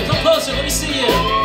Come closer. Let me see you.